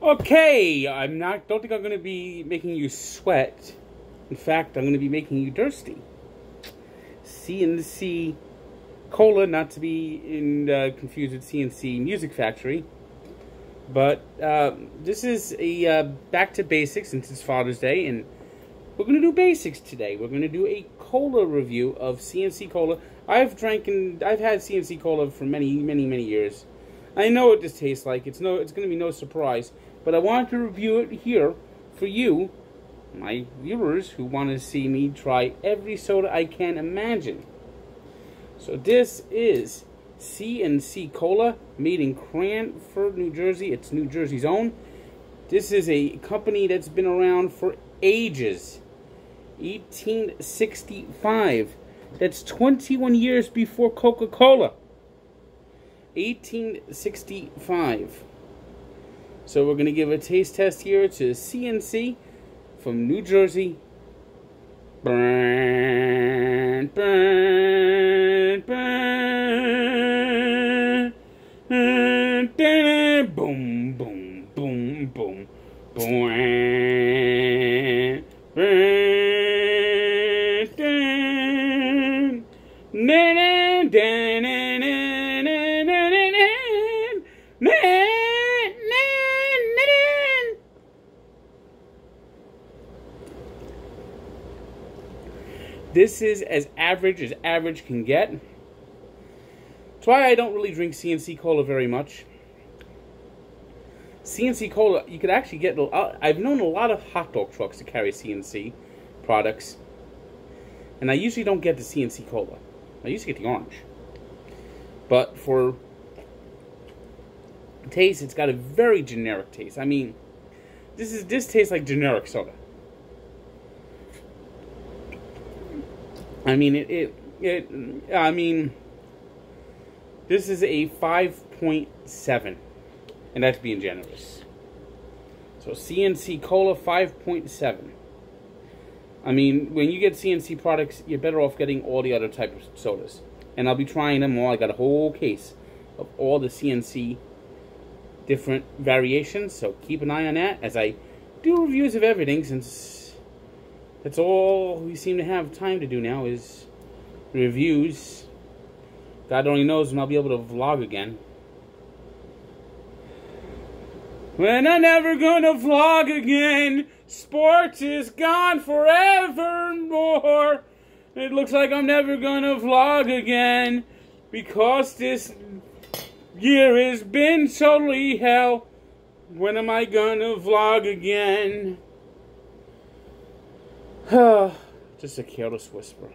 Okay, I'm not. Don't think I'm going to be making you sweat. In fact, I'm going to be making you thirsty. C&C Cola, not to be in, uh, confused with C&C Music Factory. But uh, this is a uh, back to basics since it's Father's Day, and we're going to do basics today. We're going to do a cola review of C&C Cola. I've drank and I've had C&C Cola for many, many, many years. I know what this tastes like. It's no, it's going to be no surprise. But I wanted to review it here for you, my viewers, who want to see me try every soda I can imagine. So this is C&C Cola, made in Cranford, New Jersey. It's New Jersey's own. This is a company that's been around for ages. 1865. That's 21 years before Coca-Cola. 1865. So we're going to give a taste test here to C&C from New Jersey. Burn, burn, burn, burn, boom, boom, boom, boom, boom, This is as average as average can get. That's why I don't really drink C&C Cola very much. C&C Cola, you could actually get... Uh, I've known a lot of hot dog trucks to carry C&C products. And I usually don't get the C&C Cola. I usually get the orange. But for taste, it's got a very generic taste. I mean, this is this tastes like generic soda. I mean, it, it, it, I mean, this is a 5.7, and that's being generous. So C&C Cola 5.7. I mean, when you get C&C products, you're better off getting all the other type of sodas. And I'll be trying them all. I got a whole case of all the C&C different variations, so keep an eye on that as I do reviews of everything since that's all we seem to have time to do now is reviews. God only knows when I'll be able to vlog again. When I'm never gonna vlog again, sports is gone forevermore. It looks like I'm never gonna vlog again because this year has been totally hell. When am I gonna vlog again? Just a careless whisper.